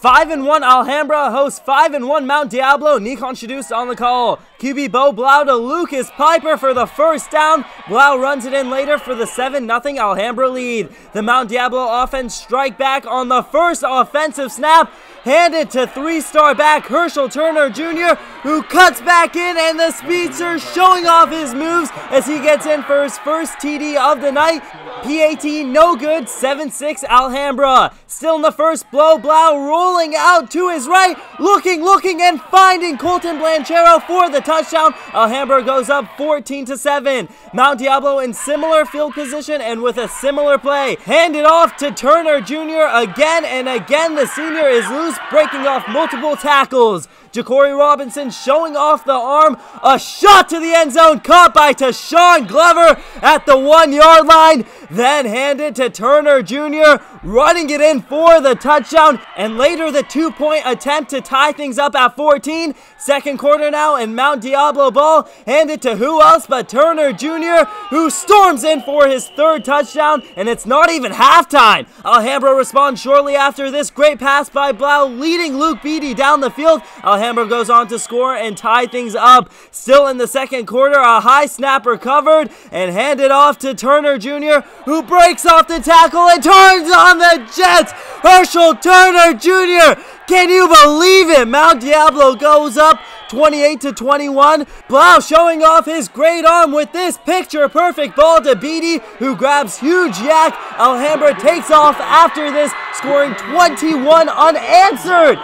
5 and 1 Alhambra hosts 5 and 1 Mount Diablo. Neekon Shahdoost on the call. QB Beau Blau to Lucas Piper for the first down. Blau runs it in later for the 7 0 Alhambra lead. The Mount Diablo offense strike back on the first offensive snap. Handed to three star back Hershel Turner Jr., who cuts back in, and the speedster showing off his moves as he gets in for his first TD of the night. PAT no good, 7 6 Alhambra. Still in the first blow, Blau rolling out to his right, looking, looking, and finding Colton Banchero for the touchdown. Alhambra goes up 14 to 7. Mount Diablo in similar field position and with a similar play. Handed off to Turner Jr. again and again. The senior is breaking off multiple tackles. Jakorey Robinson showing off the arm. A shot to the end zone caught by Taishaun Glover at the one yard line. Then handed to Turner Jr. running it in for the touchdown. And later the two point attempt to tie things up at 14. Second quarter now and Mount Diablo ball handed to who else but Turner Jr. who storms in for his third touchdown. And it's not even halftime. Alhambra responds shortly after this great pass by Blau leading Luke Beaty down the field. Alhambra goes on to score and tie things up. Still in the second quarter, a high snapper covered and handed off to Turner Jr., who breaks off the tackle and turns on the Jets. Hershel Turner Jr. Can you believe it? Mount Diablo goes up 28 to 21. Blau showing off his great arm with this picture perfect ball to Beaty, who grabs huge YAC. Alhambra takes off after this, scoring 21 unanswered.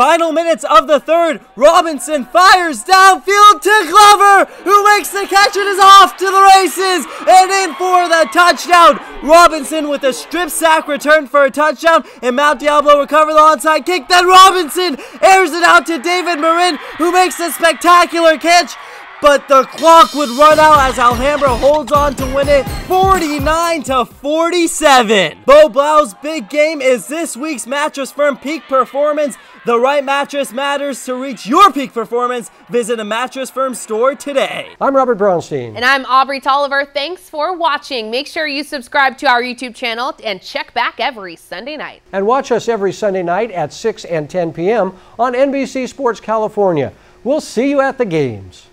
Final minutes of the third, Robinson fires downfield to Glover, who makes the catch and is off to the races and in for the touchdown. Robinson with a strip sack return for a touchdown, and Mount Diablo recover the onside kick. Then Robinson airs it out to David Marin, who makes a spectacular catch but the clock would run out as Alhambra holds on to win it 49 to 47. Beau Blau's big game is this week's Mattress Firm Peak Performance. The right mattress matters to reach your peak performance. Visit a Mattress Firm store today. I'm Robert Brownstein. And I'm Aubrey Tolliver. Thanks for watching. Make sure you subscribe to our YouTube channel and check back every Sunday night. And watch us every Sunday night at 6 and 10 p.m. on NBC Sports California. We'll see you at the games.